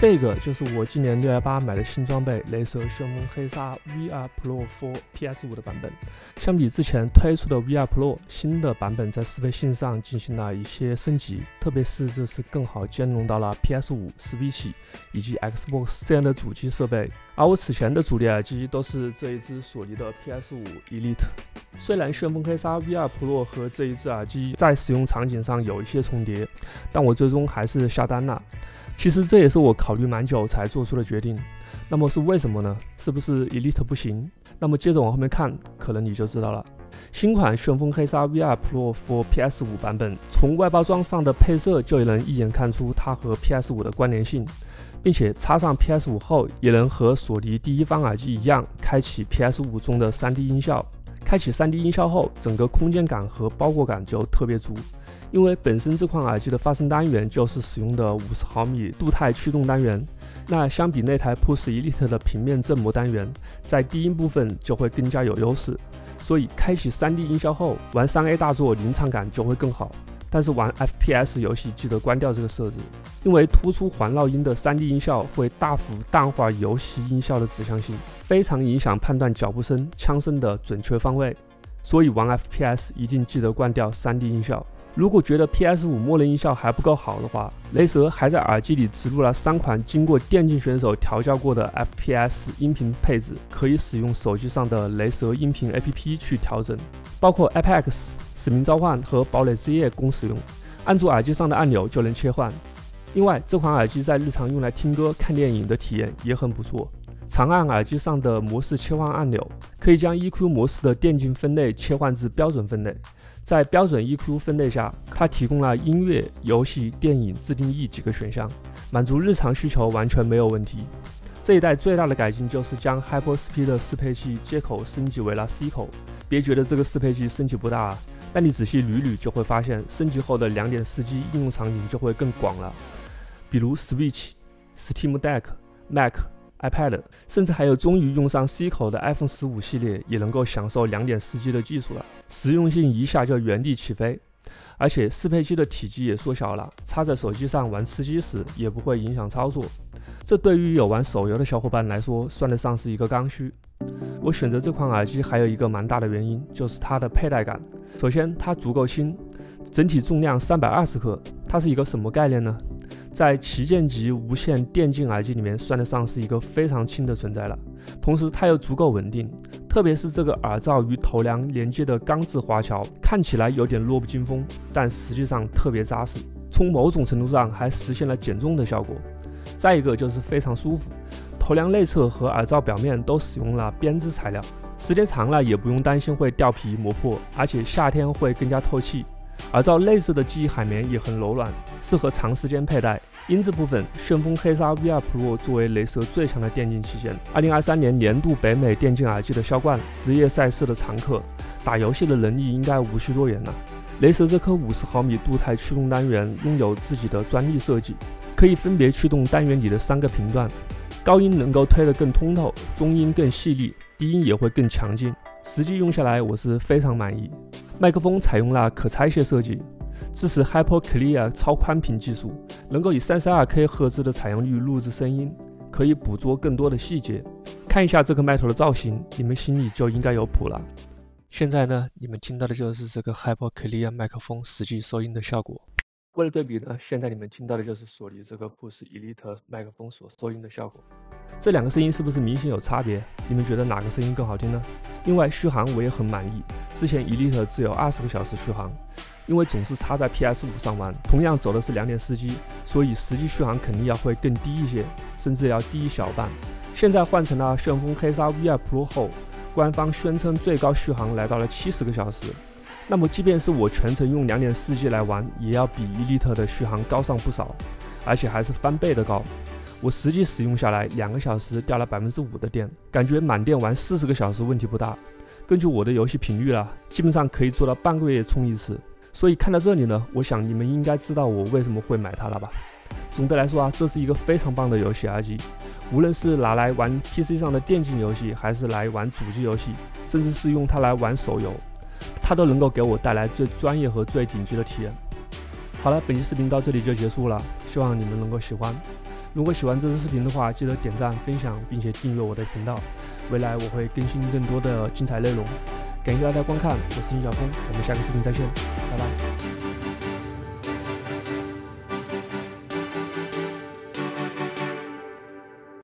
这个就是我今年六幺八买的新装备——雷蛇旋风黑鲨 VR Pro for PS5 的版本。相比之前推出的 VR Pro，新的版本在适配性上进行了一些升级，特别是这次更好兼容到了 PS5、Switch 以及 Xbox 这样的主机设备。而我此前的主力耳机都是这一只索尼的 PS5 Elite。虽然旋风黑鲨 VR Pro 和这一只耳机在使用场景上有一些重叠，但我最终还是下单了。其实这也是我考虑蛮久才做出的决定。那么是为什么呢？是不是 Elite 不行？那么接着往后面看，可能你就知道了。新款旋风黑鲨 V2 Pro for PS5 版本，从外包装上的配色就能一眼看出它和 PS5 的关联性，并且插上 PS5 后，也能和索尼第一方耳机一样，开启 PS5 中的 3D 音效。开启 3D 音效后，整个空间感和包裹感就特别足。因为本身这款耳机的发声单元就是使用的五十毫米镀钛驱动单元，那相比那台 Push Elite 的平面振膜单元，在低音部分就会更加有优势。所以开启 3D 音效后，玩 3A 大作临场感就会更好。但是玩 FPS 游戏记得关掉这个设置，因为突出环绕音的 3D 音效会大幅淡化游戏音效的指向性，非常影响判断脚步声、枪声的准确方位。所以玩 FPS 一定记得关掉 3D 音效。如果觉得 PS5 默认音效还不够好的话，雷蛇还在耳机里植入了三款经过电竞选手调教过的 FPS 音频配置，可以使用手机上的雷蛇音频 APP 去调整，包括 Apex、使命召唤和堡垒之夜供使用，按住耳机上的按钮就能切换。另外，这款耳机在日常用来听歌、看电影的体验也很不错。长按耳机上的模式切换按钮，可以将 EQ 模式的电竞分类切换至标准分类。在标准 EQ 分类下，它提供了音乐、游戏、电影自定义几个选项，满足日常需求完全没有问题。这一代最大的改进就是将 HyperSpeed 的适配器接口升级为了 C 口。别觉得这个适配器升级不大，但你仔细捋捋就会发现，升级后的两点四 G 应用场景就会更广了，比如 Switch、Steam Deck、Mac。iPad，甚至还有终于用上 C 口的 iPhone 十五系列，也能够享受两点四 G 的技术了，实用性一下就原地起飞。而且适配器的体积也缩小了，插在手机上玩吃鸡时也不会影响操作。这对于有玩手游的小伙伴来说，算得上是一个刚需。我选择这款耳机还有一个蛮大的原因，就是它的佩戴感。首先，它足够轻，整体重量三百二十克，它是一个什么概念呢？在旗舰级无线电竞耳机里面，算得上是一个非常轻的存在了。同时，它又足够稳定，特别是这个耳罩与头梁连接的钢制滑桥，看起来有点弱不禁风，但实际上特别扎实。从某种程度上还实现了减重的效果。再一个就是非常舒服，头梁内侧和耳罩表面都使用了编织材料，时间长了也不用担心会掉皮磨破，而且夏天会更加透气。耳罩内饰的记忆海绵也很柔软，适合长时间佩戴。音质部分，旋风黑鲨 VR Pro 作为雷蛇最强的电竞旗舰，2023年年度北美电竞耳机的销冠，职业赛事的常客，打游戏的能力应该无需多言了。雷蛇这颗50毫米镀钛驱动单元拥有自己的专利设计，可以分别驱动单元里的三个频段，高音能够推得更通透，中音更细腻，低音也会更强劲。实际用下来，我是非常满意。麦克风采用了可拆卸设计，支持 Hyper Clear 超宽频技术，能够以 32K 赫兹的采样率录制声音，可以捕捉更多的细节。看一下这个麦头的造型，你们心里就应该有谱了。现在呢，你们听到的就是这个 Hyper Clear 麦克风实际收音的效果。为了对比呢，现在你们听到的就是索尼这个 Push Elite 麦克风所收音的效果。这两个声音是不是明显有差别？你们觉得哪个声音更好听呢？另外续航我也很满意，之前 Elite 只有二十个小时续航，因为总是插在 PS5 上玩，同样走的是两点四 G，所以实际续航肯定要会更低一些，甚至要低一小半。现在换成了旋风黑鲨 VR Pro 后，官方宣称最高续航来到了七十个小时。那么，即便是我全程用两点四 G 来玩，也要比 Elite 的续航高上不少，而且还是翻倍的高。我实际使用下来，两个小时掉了百分之五的电，感觉满电玩四十个小时问题不大。根据我的游戏频率啊，基本上可以做到半个月充一次。所以看到这里呢，我想你们应该知道我为什么会买它了吧？总的来说啊，这是一个非常棒的游戏耳机，无论是拿来玩 PC 上的电竞游戏，还是来玩主机游戏，甚至是用它来玩手游。它都能够给我带来最专业和最顶级的体验。好了，本期视频到这里就结束了，希望你们能够喜欢。如果喜欢这支视频的话，记得点赞、分享，并且订阅我的频道。未来我会更新更多的精彩内容。感谢大家观看，我是李晓峰，我们下个视频再见，拜拜。